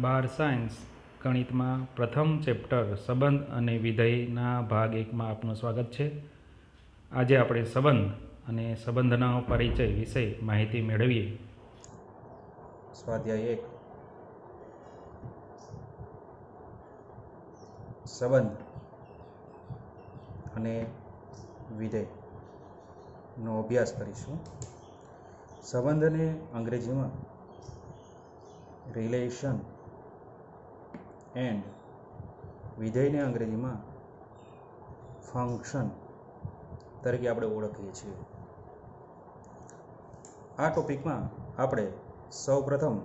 બાર science ગણિતમાં પ્રથમ chapter સંબંધ અને વિધેયના ભાગ એકમાં આપનું સ્વાગત છે. આજે આપણે સંબંધ અને સંબંધના પરિચય વિશે માહિતી મેળવીએ. સ્વાધ્યાય એક. સંબંધ અને વિધેયનો અભ્યાસ કરીશું. સંબંધને અંગ્રેજીમાં રિલેશન એન્ડ વિધેયને અંગ્રેજીમાં ફંક્શન તરીકે આપણે ઓળખીએ છીએ. આ ટોપિકમાં આપણે સૌપ્રથમ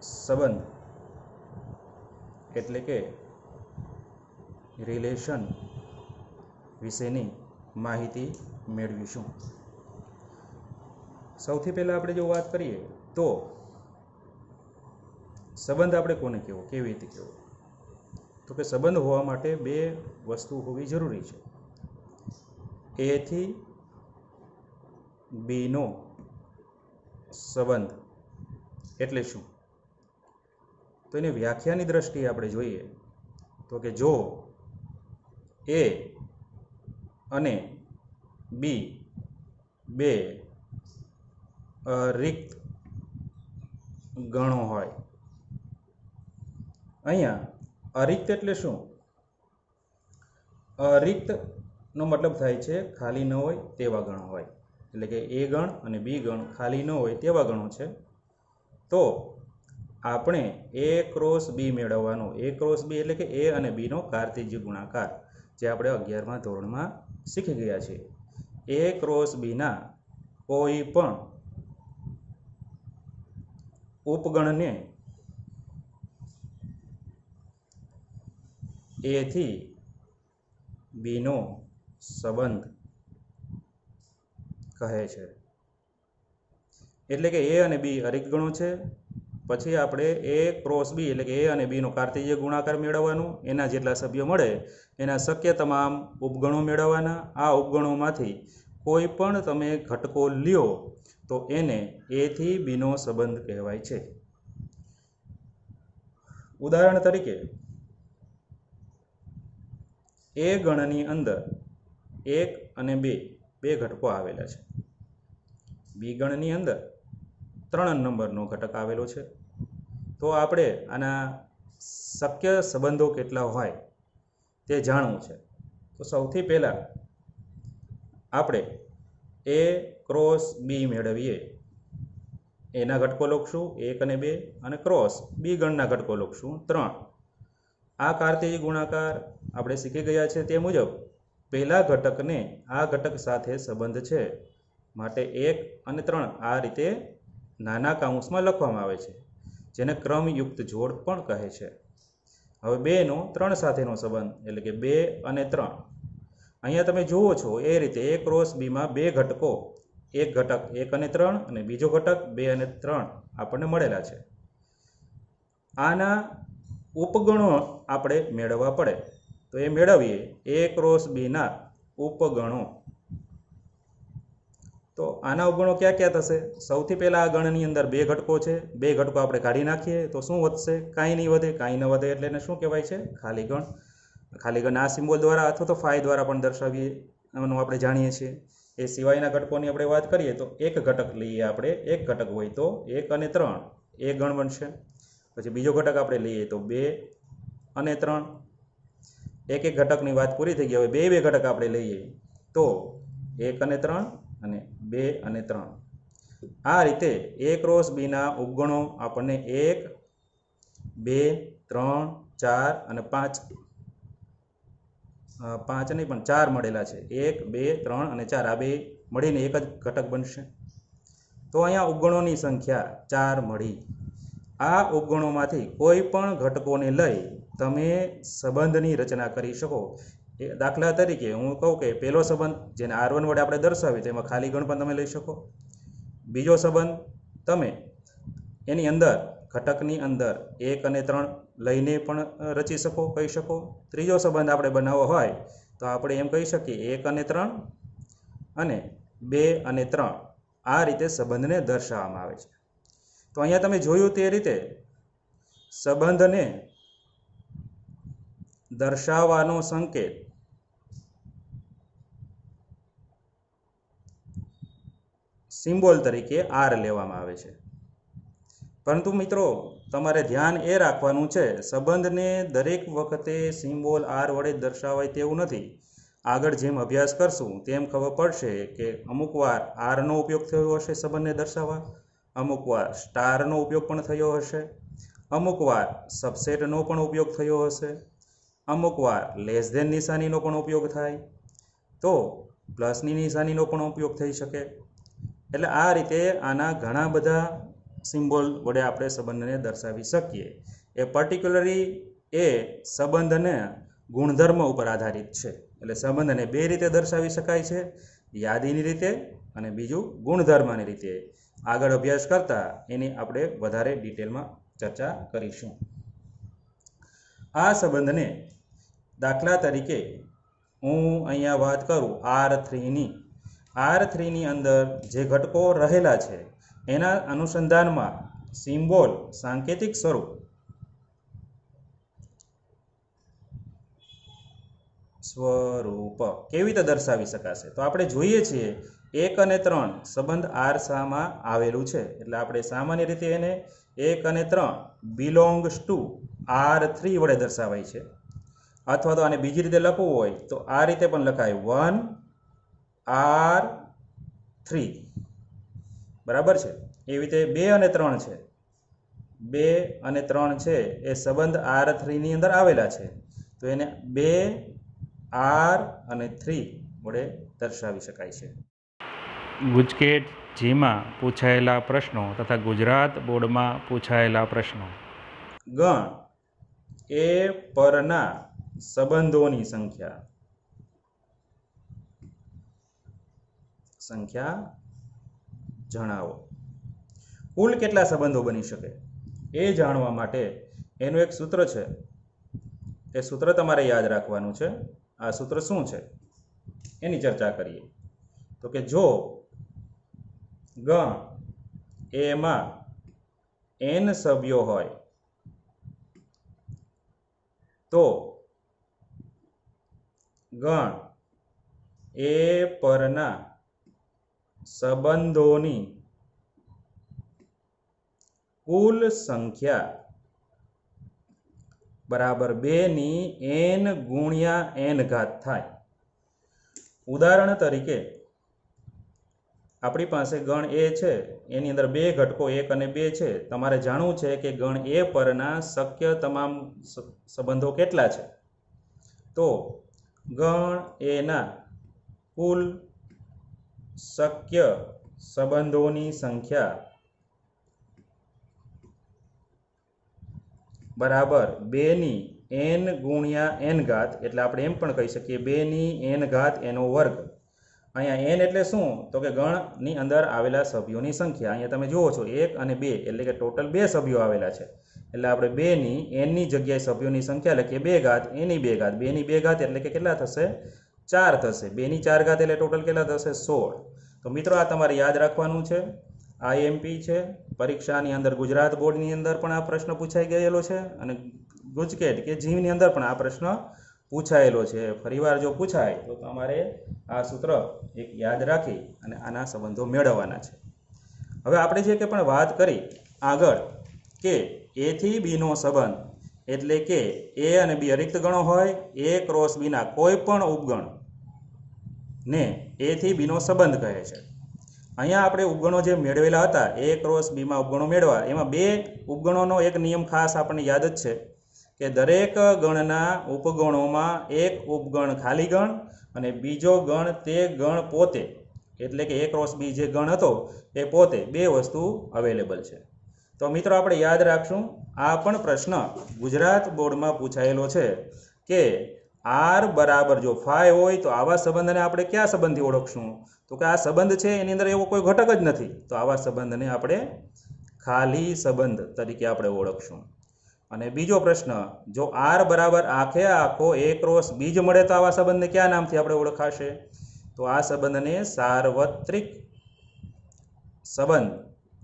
સંબંધ એટલે કે રિલેશન વિશેની માહિતી મેળવીશું. સૌથી પહેલાં આપણે જો વાત કરીએ તો સંબંધ આપણે કોને કહેવો? કેવી રીતે કહેવો? તો કે સંબંધ હોવા માટે બે વસ્તુ હોવી જરૂરી છે. એથી બીનો સંબંધ એટલે શું? તો એની વ્યાખ્યાની દ્રષ્ટિએ આપણે જોઈએ તો કે જો એ અને બી બે રિક્ત ગણો હોય અહીંયા અરિક્ત એટલે શું? અરિક્તનો મતલબ થાય છે ખાલી ન હોય તેવા ગણ હોય. એટલે કે એ ગણ અને બી ગણ ખાલી ન હોય તેવા ગણો છે. તો આપણે એ ક્રોસ બી મેળવવાનો, એ ક્રોસ બી એટલે કે એ અને બીનો કાર્તિજ્ય ગુણાકાર, જે આપણે અગિયારમાં ધોરણમાં શીખી ગયા છીએ. એ ક્રોસ બીના કોઈ પણ ઉપગણને એથી બીનો સંબંધ કહે છે. એટલે કે એ અને બી અરિક ગણો છે. પછી આપણે એ ક્રોસ બી એટલે કે એ અને બીનો કાર્તિજ્ય ગુણાકાર મેળવવાનો, એના જેટલા સભ્યો મળે, એના શક્ય તમામ ઉપગણો મેળવવાના. આ ઉપગણોમાંથી કોઈ પણ તમે ઘટકો લ્યો, તો એને એથી બીનો સંબંધ કહેવાય છે. ઉદાહરણ તરીકે એ ગણની અંદર એક અને બે બે ઘટકો આવેલા છે. બી ગણની અંદર ત્રણ નંબરનો ઘટક આવેલો છે. તો આપણે આના શક્ય સંબંધો કેટલા હોય તે જાણવું છે. તો સૌથી પહેલાં આપણે એ ક્રોસ બી મેળવીએ. એના ઘટકો લખશું એક અને બે અને ક્રોસ બી ગણના ઘટકો લખશું ત્રણ. આ કાર્તિજી ગુણાકાર આપણે શીખી ગયા છે તે મુજબ, પહેલા ઘટકને આ ઘટક સાથે સંબંધ છે. માટે એક અને ત્રણ આ રીતે નાના કાઉન્સમાં લખવામાં આવે છે, જેને ક્રમયુક્ત જોડ પણ કહે છે. હવે બેનો ત્રણ સાથેનો સંબંધ, એટલે કે બે અને ત્રણ. અહીંયા તમે જુઓ છો એ રીતે એ ક્રોસ બીમાં બે ઘટકો, એક ઘટક એક અને ત્રણ અને બીજો ઘટક બે અને ત્રણ આપણને મળેલા છે. આના ઉપગણો આપણે મેળવવા પડે. તો એ મેળવીએ. એ ક્રોસ બીના ઉપગણો. તો આના ઉપગણો ક્યાં ક્યાં થશે? સૌથી પહેલાં આ ગણની અંદર બે ઘટકો છે. બે ઘટકો આપણે કાઢી નાખીએ તો શું વધશે? કાંઈ નહીં વધે, કાંઈ ન વધે એટલે એને શું કહેવાય છે? ખાલી ગણ. ખાલી ગણ આ સિમ્બોલ દ્વારા અથવા તો ફાઈ દ્વારા પણ દર્શાવીએ. એનું આપણે જાણીએ છીએ. એ સિવાયના ઘટકોની આપણે વાત કરીએ તો એક ઘટક લઈએ આપણે. એક ઘટક હોય તો એક અને ત્રણ. એક ગણ બનશે. પછી બીજો ઘટક આપણે લઈએ તો બે અને ત્રણ. એક એક ઘટકની વાત પૂરી થઈ ગઈ. હવે બે બે ઘટક આપણે લઈએ. તો એક અને ત્રણ અને બે અને ત્રણ. આ રીતે એ ક્રોસ બીના ઉપગણો આપણને એક, બે, ત્રણ, ચાર અને પાંચ પાંચ નહીં, પણ ચાર મળેલા છે. એક, બે, ત્રણ અને ચાર. આ બે મળીને એક જ ઘટક બનશે. તો અહીંયા ઉપગણોની સંખ્યા ચાર મળી. આ ઉપગણોમાંથી કોઈ પણ ઘટકોને લઈ તમે સંબંધની રચના કરી શકો. એ દાખલા તરીકે હું કહું કે પહેલો સંબંધ જેને આર વન વડે આપણે દર્શાવીએ તેમાં ખાલી ગણ પણ તમે લઈ શકો. બીજો સંબંધ તમે એની અંદર, ઘટકની અંદર એક અને ત્રણ લઈને પણ રચી શકો, કહી શકો. ત્રીજો સંબંધ આપણે બનાવવો હોય તો આપણે એમ કહી શકીએ એક અને ત્રણ અને બે અને ત્રણ આ રીતે સંબંધને દર્શાવવામાં આવે છે. તો અહીંયા તમે જોયું તે રીતે સંબંધને દર્શાવવાનો સંકેત. સિમ્બોલ તરીકે આર લેવામાં આવે છે. પરંતુ મિત્રો, તમારે ધ્યાન એ રાખવાનું છે, સંબંધને દરેક વખતે સિમ્બોલ આર વડે દર્શાવાય તેવું નથી. આગળ જેમ અભ્યાસ કરશું, તેમ ખબર પડશે કે અમુક વાર આરનો ઉપયોગ થયો હશે સંબંધને દર્શાવવા, અમુક વાર સ્ટારનો ઉપયોગ પણ થયો હશે, અમુક વાર સબસેટનો પણ ઉપયોગ થયો હશે અમુક વાર લેસ ધેન નિશાનીનો પણ ઉપયોગ થાય, તો પ્લસની નિશાનીનો પણ ઉપયોગ થઈ શકે. એટલે આ રીતે આના ઘણા બધા સિમ્બોલ વડે આપણે સંબંધને દર્શાવી શકીએ. એ પર્ટિક્યુલરલી એ સંબંધને ગુણધર્મ ઉપર આધારિત છે. એટલે સંબંધને બે રીતે દર્શાવી શકાય છે, યાદીની રીતે અને બીજું ગુણધર્મની રીતે. આગળ અભ્યાસ કરતાં એની આપણે વધારે ડિટેલમાં ચર્ચા કરીશું. આ સંબંધને દાખલા તરીકે હું અહીંયા વાત કરું આર થ્રીની. આર થ્રીની અંદર જે ઘટકો રહેલા છે, એના અનુસંધાનમાં સિમ્બોલ સાંકેતિક સ્વરૂપ. સ્વરૂપ. કેવી રીતે દર્શાવી શકાશે? તો આપણે જોઈએ છીએ, એક અને ત્રણ સંબંધ આર સામાં આવેલું છે. એટલે આપણે સામાન્ય રીતે એને એક અને ત્રણ બિલોંગ્સ ટુ આર થ્રી વડે દર્શાવાય છે. અથવા તો આને બીજી રીતે લખવું હોય તો આ રીતે પણ લખાય. વન આર થ્રી બરાબર છે? એવી રીતે બે અને ત્રણ છે. બે અને ત્રણ છે એ સંબંધ આર થ્રીની અંદર આવેલા છે. તો એને બે આર અને થ્રી વડે દર્શાવી શકાય છે. ગુજકેટ જીમાં પૂછાયેલા પ્રશ્નો તથા ગુજરાત બોર્ડમાં પૂછાયેલા પ્રશ્નો. ગણ એ પરના સંબંધોની સંખ્યા. સંખ્યા જણાવો. કુલ કેટલા સંબંધો બની શકે? એ જાણવા માટે એનું એક સૂત્ર છે. એ સૂત્ર તમારે યાદ રાખવાનું છે. આ સૂત્ર શું છે? એની ચર્ચા કરીએ. તો કે જો ગણ એમાં એન સભ્યો હોય તો ગણ એ પરના સંબંધોની કુલ સંખ્યા બરાબર બેની એન ગુણ્યા એન ઘાત થાય. ઉદાહરણ તરીકે આપણી પાસે ગણ એ છે, એની અંદર બે ઘટકો, એક અને બે છે. તમારે જાણવું છે કે ગણ એ પરના શક્ય તમામ સંબંધો કેટલા છે? તો ગણ એના કુલ શક્ય સંબંધોની સંખ્યા બરાબર બેની એન ગુણ્યા એન ઘાત, એટલે આપણે એમ પણ કહી શકીએ, બેની એન ઘાત એનો વર્ગ. અહીંયા એન એટલે શું? તો કે ગણની અંદર આવેલા સભ્યોની સંખ્યા. અહીંયા તમે જુઓ છો, એક અને બે, એટલે કે ટોટલ બે સભ્યો આવેલા છે. એટલે આપણે બેની એનની જગ્યાએ સભ્યોની સંખ્યા લખીએ બે ઘાત એની બે ઘાત. બેની બે ઘાત એટલે કે કેટલા થશે? ચાર થશે. બેની ચાર ઘાત એટલે ટોટલ કેટલા થશે? સોળ. તો મિત્રો, આ તમારે યાદ રાખવાનું છે. આઈએમપી છે. પરીક્ષાની અંદર ગુજરાત બોર્ડની અંદર પણ આ પ્રશ્ન પૂછાઈ ગયેલો છે. અને ગુજકેટ કે જીવની અંદર પણ આ પ્રશ્ન પૂછાયેલો છે. ફરીવાર જો પૂછાય, તો તમારે આ સૂત્ર એક યાદ રાખી અને આના સંબંધો મેળવવાના છે. હવે આપણે જે કે પણ વાત કરી આગળ કે એથી બીનો સંબંધ એટલે કે એ અને બી અરિક્ત ગણો હોય એ ક્રોસ બીના કોઈ પણ ઉપગણ ને એથી બીનો સંબંધ કહે છે. અહીંયા આપણે ઉપગણો જે મેળવેલા હતા એ ક્રોસ બીમાં ઉપગણો મેળવા એમાં બે ઉપગણોનો એક નિયમ ખાસ આપણને યાદ જ છે. કે દરેક ગણના ઉપગણોમાં એક ઉપગણ ખાલી ગણ અને બીજો ગણ તે ગણ પોતે. એટલે કે એ ક્રોસ બી જે ગણ હતો, એ પોતે. બે વસ્તુ અવેલેબલ છે. તો મિત્રો આપણે યાદ રાખશું, આ પણ પ્રશ્ન ગુજરાત બોર્ડમાં પૂછાયેલો છે કે આર બરાબર જો ફાય હોય તો આવા સંબંધને આપણે કયા સંબંધથી ઓળખશું? તો કે આ સંબંધ છે એની અંદર એવો કોઈ ઘટક જ નથી. તો આવા સંબંધને આપણે ખાલી સંબંધ તરીકે આપણે ઓળખશું. અને બીજો પ્રશ્ન જો આર બરાબર આખે આખો એ ક્રોસ બીજ મળે તો આવા સંબંધને કયા નામથી આપણે ઓળખાશે? તો આ સંબંધને સાર્વત્રિક સંબંધ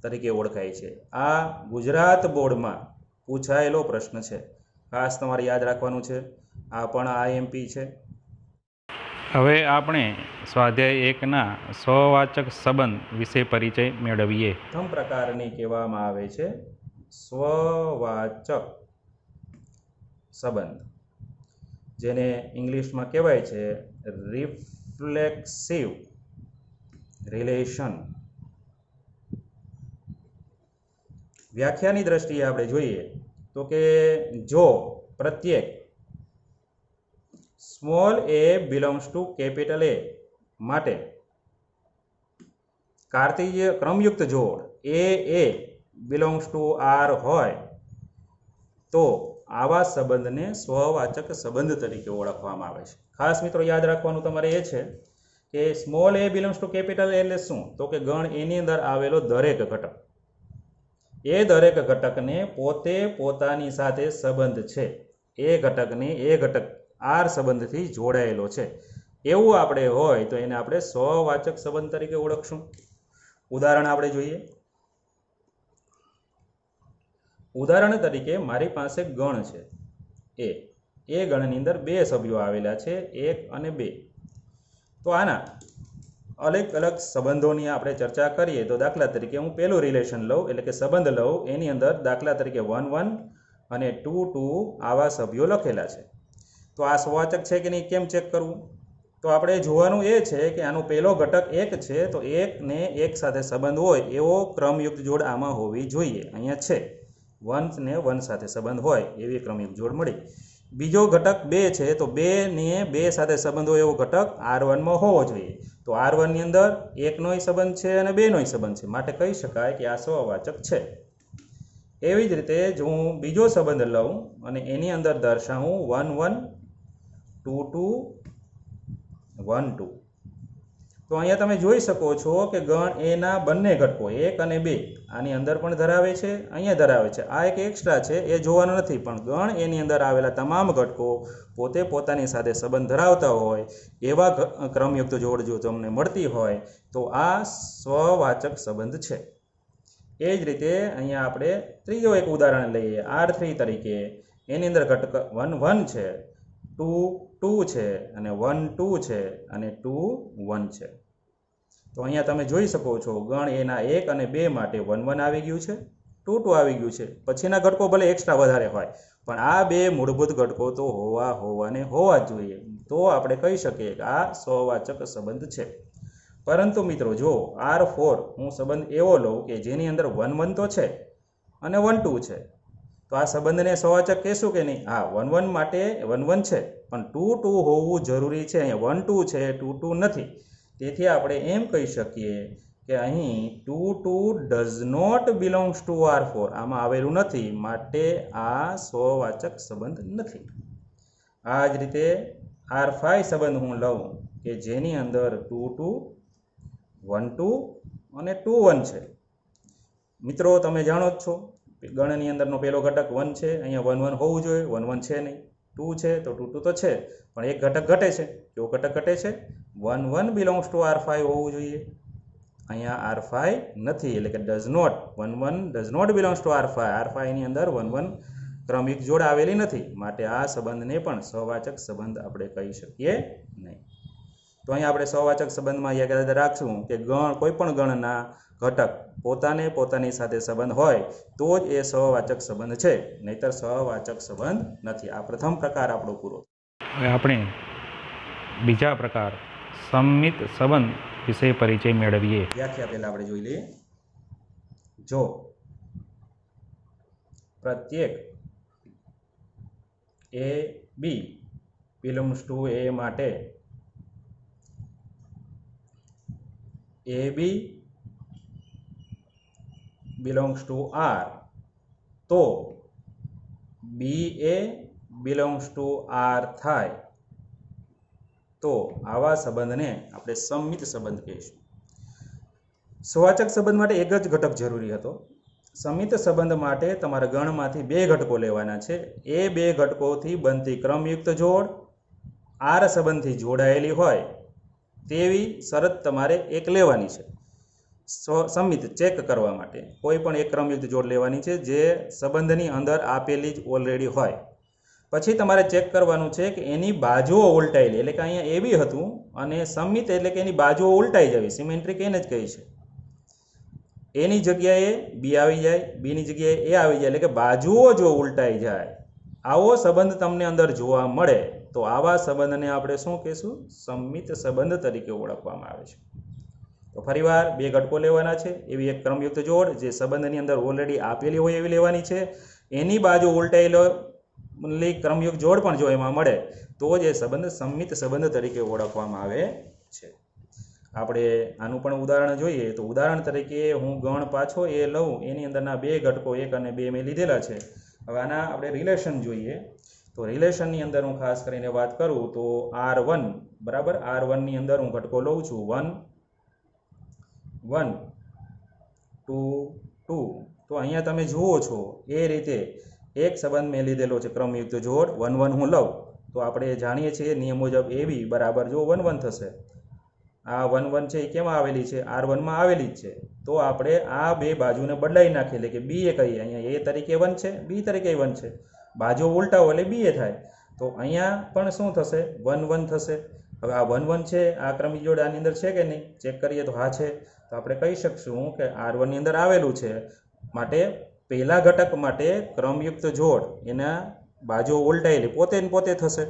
તરીકે ઓળખાય છે. આ ગુજરાત બોર્ડમાં પૂછાયેલો પ્રશ્ન છે. ખાસ તમારે યાદ રાખવાનું છે. આ પણ આઈએમપી છે. હવે આપણે સ્વાધ્યાય એકના સ્વવાચક સંબંધ વિશે પરિચય મેળવીએ. પ્રથમ પ્રકારની કહેવામાં આવે છે સ્વવાચક. સંબંધ. જેને ઇંગ્લિશમાં કહેવાય છે રિફ્લેક્સિવ રિલેશન. વ્યાખ્યાની દ્રષ્ટિએ આપણે જોઈએ તો કે જો પ્રત્યેક small a belongs to capital A માટે કાર્તિય ક્રમયુક્ત જોડ a a belongs to R હોય તો આવા સંબંધને સ્વવાચક સંબંધ તરીકે ઓળખવામાં આવે છે. ખાસ મિત્રો યાદ રાખવાનું તમારે એ છે કે small a belongs to capital એટલે શું? તો કે ગણ એની અંદર આવેલો દરેક ઘટક. એ દરેક ઘટકને પોતે પોતાની સાથે સંબંધ છે. એ ઘટકને એ ઘટક આર સંબંધથી જોડાયેલો છે. એવું આપણે હોય તો એને આપણે સ્વવાચક સંબંધ તરીકે ઓળખશું. ઉદાહરણ આપણે જોઈએ. ઉદાહરણ તરીકે મારી પાસે ગણ છે. એ એ ગણની અંદર બે સભ્યો આવેલા છે, એક અને બે. તો આના અલગ અલગ સંબંધોની આપણે ચર્ચા કરીએ તો દાખલા તરીકે હું પહેલું રિલેશન લઉં એટલે કે સંબંધ લઉં, એની અંદર દાખલા તરીકે વન વન અને ટુ ટુ આવા સભ્યો લખેલા છે. તો આ સ્વાચક છે કે નહીં, કેમ ચેક કરવું? તો આપણે જોવાનું એ છે કે આનો પહેલો ઘટક એક છે, તો એક ને એક સાથે સંબંધ હોય એવો ક્રમયુક્ત જોડ આમાં હોવી જોઈએ. અહીંયા છે. વન ને વન સાથે સંબંધ હોય એવી ક્રમિક જોડ મળી. બીજો ઘટક બે છે, તો બે ને બે સાથે સંબંધ હોય એવો ઘટક આર વનમાં હોવો જોઈએ. તો આર વનની અંદર એકનોય સંબંધ છે અને બેનોય સંબંધ છે. માટે કહી શકાય કે આ સ્વવાચક છે. એવી જ રીતે જો હું બીજો સંબંધ લઉં અને એની અંદર દર્શાવું one one two two one two. તો અહીંયા તમે જોઈ શકો છો કે ગણ એના બંને ઘટકો, એક અને બે, આની અંદર પણ ધરાવે છે, અહીંયા ધરાવે છે. આ એક એક્સ્ટ્રા છે, એ જોવાનું નથી, પણ ગણ એની અંદર આવેલા તમામ ઘટકો પોતે પોતાની સાથે સંબંધ ધરાવતા હોય, એવા ક્રમયુક્ત જોડ જો તમને મળતી હોય, તો આ સ્વવાચક સંબંધ છે. એ જ રીતે અહીંયા આપણે ત્રીજો એક ઉદાહરણ લઈએ. આર થ્રી તરીકે, એની અંદર ઘટક વન વન છે. ટુ ટુ છે અને વન ટુ છે અને ટુ વન છે. તો અહીંયા તમે જોઈ શકો છો ગણ એના એક અને બે માટે વન વન આવી ગયું છે ટુ ટુ આવી ગયું છે. પછીના ઘટકો ભલે એક્સ્ટ્રા વધારે હોય, પણ આ બે મૂળભૂત ઘટકો તો હોવા હોવાને હોવા જ જોઈએ. તો આપણે કહી શકીએ કે આ સ્વવાચક સંબંધ છે. પરંતુ મિત્રો જો આર ફોર હું સંબંધ એવો લઉં કે જેની અંદર વન વન તો છે અને વન ટુ છે. તો આ સંબંધને સવાચક કહેશું કે નહીં? હા વન વન માટે વન વન છે, પણ ટુ ટુ હોવું જરૂરી છે. અહીંયા વન ટુ છે ટુ ટુ નથી. તેથી આપણે એમ કહી શકીએ કે અહીં two two does not belongs to R four આમાં આવેલું નથી. માટે આ સ્વવાચક સંબંધ નથી. આ જ રીતે આર ફાઈવ સંબંધ હું લઉં કે જેની અંદર ટુ ટુ વન ટુ અને ટુ વન છે. મિત્રો, તમે જાણો જ છો ગણની અંદરનો પહેલો ઘટક વન છે. અહીંયા વન વન હોવું જોઈએ. વન વન છે નહીં. ટુ છે તો ટુ ટુ તો છે. પણ એક ઘટક ઘટે છે. કેવો ઘટક ઘટે છે? One one belongs to R five હોવું જોઈએ. અહીંયા આર ફાઈવ નથી. એટલે કે does not. One one does not belongs to R five. R ફાઈવની અંદર વન વન ક્રમિક જોડ આવેલી નથી. માટે આ સંબંધને પણ સવાચક સંબંધ આપણે કહી શકીએ નહીં. તો અહીં આપણે સવાચક સંબંધમાં યાદ રાખશું કે ગણ કોઈ પણ ગણના ઘટક પોતાને પોતાની સાથે સંબંધ હોય તો જ એ સહવાચક સંબંધ છે. નહીતર સહવાચક સંબંધ નથી. આ પ્રથમ પ્રકાર આપણો પૂરો હવે આપણે બીજા પ્રકાર સંમિત સંબંધ વિશે પરિચય મેળવીએ. વ્યાખ્યા પહેલા આપણે જોઈ લઈએ. જો પ્રત્યેક એ બી બિલોંગ્સ ટુ એ માટે A B belongs to R તો B A belongs to R થાય. તો આવા સંબંધને આપણે સંમિત સંબંધ કહીશું. સ્વાચક સંબંધ માટે એક જ ઘટક જરૂરી હતો. સમિત સંબંધ માટે તમારા ગણમાંથી બે ઘટકો લેવાના છે. એ બે ઘટકોથી બનતી ક્રમયુક્ત જોડ આર સંબંધથી જોડાયેલી હોય તેવી શરત તમારે એક લેવાની છે. સંમિત ચેક કરવા માટે કોઈ પણ એક ક્રમયુક્ત જોડ લેવાની છે જે સંબંધની અંદર આપેલી જ ઓલરેડી હોય. પછી તમારે ચેક કરવાનું છે કે એની બાજુઓ ઉલટાયેલી એટલે કે અહીંયા એ બી હતું અને સંમિત એટલે કે એની બાજુઓ ઉલટાઈ જવી. સિમેન્ટ્રિક એને જ કહી છે. એની જગ્યાએ બી આવી જાય, બીની જગ્યાએ એ આવી જાય એટલે કે બાજુઓ જો ઉલટાઈ જાય આવો સંબંધ તમને અંદર જોવા મળે, તો આવા સંબંધને આપણે શું કહીશું? સંમિત સંબંધ તરીકે ઓળખવામાં આવે છે. તો ફરીવાર બે ઘટકો લેવાના છે. એવી એક ક્રમયુક્ત જોડ જે સંબંધની અંદર ઓલરેડી આપેલી હોય એવી લેવાની છે. એની બાજુ ઉલટાયેલો ક્રમયુક્ત જોડ પણ જો એમાં મળે, તો જ એ સંબંધ સંમિત સંબંધ તરીકે ઓળખવામાં આવે છે. આપણે આનું પણ ઉદાહરણ જોઈએ. તો ઉદાહરણ તરીકે હું ગણ પાછો એ લઉં. એની અંદરના બે ઘટકો એક અને બે મેં લીધેલા છે. હવે આના આપણે રિલેશન જોઈએ. તો રિલેશનની અંદર હું ખાસ કરીને વાત કરું તો આર વન બરાબર? આર વનની અંદર હું ઘટકો લઉં છું. વન વન ટુ ટુ તો અહીંયા તમે જુઓ છો, એ રીતે એક સંબંધ મેં લીધેલો છે ક્રમયુક્ત જોડ. વન વન હું લઉં. તો આપણે જાણીએ છીએ નિયમ મુજબ એવી બરાબર. જો વન વન થશે. આ વન વન છે એ કેમાં આવેલી છે? આર વનમાં આવેલી જ છે. તો આપણે આ બે બાજુને બદલાઈ નાખીએ. એટલે કે બી એ કહીએ. અહીંયા એ તરીકે વન છે બી તરીકે વન છે. બાજુ ઉલટાવો એટલે બી એ થાય. તો અહીંયા પણ શું થશે? વન વન થશે. હવે આ વન વન છે, આ ક્રમિક જોડ આની અંદર છે કે નહીં? ચેક કરીએ તો હા છે. તો આપણે કહી શકશું કે આર વનની અંદર આવેલું છે. માટે પહેલા ઘટક માટે ક્રમયુક્ત જોડ એના બાજુ ઉલટાયેલી પોતે ને પોતે થશે.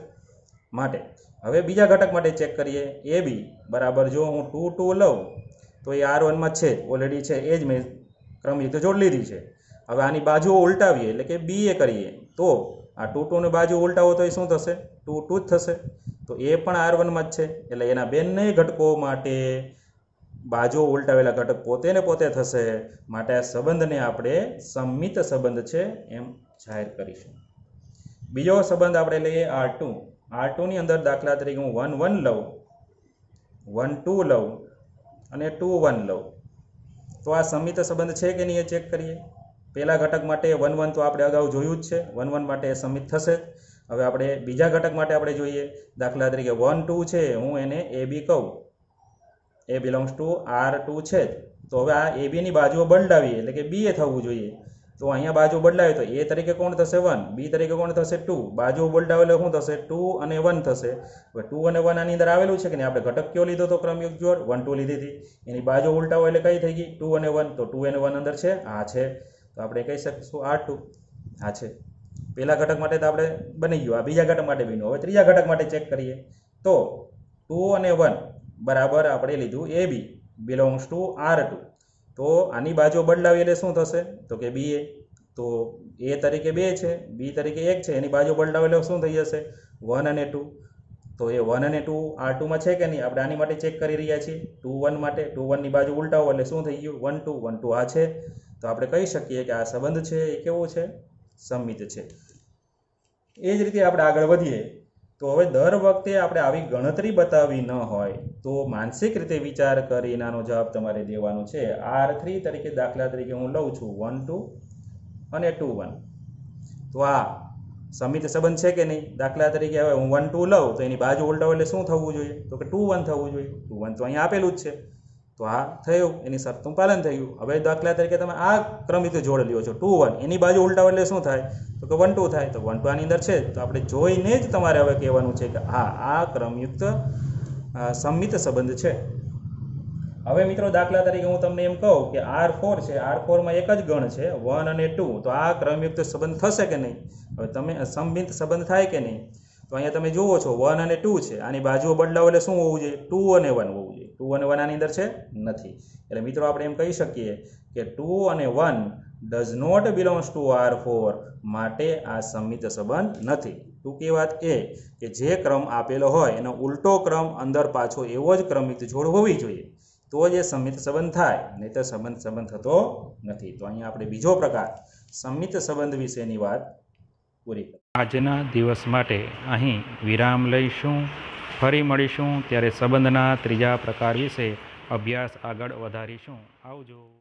માટે હવે બીજા ઘટક માટે ચેક કરીએ. એ બી બરાબર જો હું ટુ ટુ લઉં તો એ આર વનમાં છે ઓલરેડી છે, એ જ મેં ક્રમયુક્ત જોડી લીધી છે. હવે આની બાજુઓ ઉલટાવીએ, એટલે કે બી એ કરીએ, તો આ ટુ ટુની બાજુ ઉલટાવો તો એ શું થશે? ટુ ટુ જ થશે. તો એ પણ આર વનમાં જ છે, એટલે એના બંને ઘટકો માટે બાજુ ઉલટાવેલા ઘટક પોતે ને પોતે થશે, માટે આ સંબંધને આપણે સંમિત સંબંધ છે એમ જાહેર કરીશું. બીજો સંબંધ આપણે લઈએ આર ટુ આર ટુની અંદર દાખલા તરીકે હું વન વન લઉં વન ટુ લઉં અને ટુ વન લઉં. તો આ સમિત સંબંધ છે કે નહીં એ ચેક કરીએ? પહેલા ઘટક માટે વન વન તો આપણે અગાઉ જોયું જ છે. વન વન માટે એ સમિત થશે. હવે આપણે બીજા ઘટક માટે આપણે જોઈએ. દાખલા તરીકે વન ટુ છે, હું એને એ બી કહું. A belongs to R two છે જ. તો હવે આ એ બીની બાજુઓ બદલાવીએ એટલે કે બી એ થવું જોઈએ. તો અહીંયા બાજુ બદલાય તો એ તરીકે કોણ થશે વન બી તરીકે કોણ થશે ટુ બાજુ બદલાવે એટલે શું થશે? ટુ અને વન થશે. હવે ટુ અને વન આની અંદર આવેલું છે કે નહીં? આપણે ઘટક કયો લીધો તો ક્રમયુગ જોડ? વન ટુ લીધી હતી. એની બાજુ ઉલટાવો એટલે કઈ થઈ ગઈ? ટુ અને વન તો ટુ અને વન અંદર છે? આ છે. તો આપણે કહી શકીશું આ ટુ આ છે. પહેલા ઘટક માટે તો આપણે બની ગયું. આ બીજા ઘટક માટે બન્યું. હવે ત્રીજા ઘટક માટે ચેક કરીએ. તો ટુ અને વન બરાબર આપણે લીધું A B. Belongs to R two તો આની બાજુ બદલાવી એટલે શું થશે? તો કે બી એ તો એ તરીકે બે છે બી તરીકે એક છે, એની બાજુ બદલાવે એટલે શું થઈ જશે? વન અને ટુ તો એ વન અને ટુ આર ટુમાં છે કે નહીં? આપણે આની માટે ચેક કરી રહ્યા છીએ. ટુ વન માટે ટુ વનની બાજુ ઉલટાવો એટલે શું થઈ ગયું? વન ટુ વન ટુ આ છે. તો આપણે કહી શકીએ કે આ સંબંધ છે એ કેવો છે? સંમિત છે. એ જ રીતે આપણે આગળ વધીએ. તો હવે દર વખતે આપણે આવી ગણતરી બતાવવી ન હોય તો માનસિક રીતે વિચાર કરીને આનો જવાબ તમારે દેવાનો છે. આર થ્રી તરીકે દાખલા તરીકે હું લઉં છું. વન ટુ અને ટુ વન તો આ સમિત સંબંધ છે કે નહીં? દાખલા તરીકે હવે હું વન ટુ લઉં તો એની બાજુ ઉલટાવું એટલે શું થવું જોઈએ? તો કે ટુ વન થવું જોઈએ. ટુ વન તો અહીંયા આપેલું જ છે. તો આ થયું, એની શરતનું પાલન થયું હવે દાખલા તરીકે તમે આ ક્રમિક જોડ લ્યો છો. ટુ વન, એની બાજુ ઉલટાવ એટલે શું થાય? તો કે વન ટુ થાય. તો વન ટુ આની અંદર છે. તો આપણે જોઈને જ તમારે હવે કહેવાનું છે કે હા, આ ક્રમયુક્ત સંમિત સંબંધ છે. હવે મિત્રો દાખલા તરીકે હું તમને એમ કહું કે આર ફોર છે. આર ફોરમાં એક જ ગણ છે. વન અને ટુ. તો આ ક્રમયુક્ત સંબંધ થશે કે નહીં? હવે તમે સંમિત સંબંધ થાય કે નહીં? તો અહીંયા તમે જુઓ છો. વન અને ટુ છે. આની બાજુઓ બદલાવ એટલે શું હોવું જોઈએ? ટુ અને વન હોવું જોઈએ. ટુ અને વન આની અંદર છે? નથી. એટલે મિત્રો આપણે એમ કહી શકીએ કે ટુ અને one does not belongs to R four માટે આ સંમિત સંબંધ નથી. ટૂંકી વાત એ કે જે ક્રમ આપેલો હોય, એનો ઉલટો ક્રમ અંદર પાછો એવો જ ક્રમિત જોડ હોવી જોઈએ. તો જ એ સંમિત સંબંધ થાય નહીં તો સંબંધ સંબંધ થતો નથી. તો અહીંયા આપણે બીજો પ્રકાર, સંમિત સંબંધ વિશેની વાત પૂરી આજના દિવસ માટે અહીં વિરામ લઈશું. ફરી મળીશું ત્યારે સંબંધના ત્રીજા પ્રકાર વિશે અભ્યાસ આગળ વધારીશું. આવજો.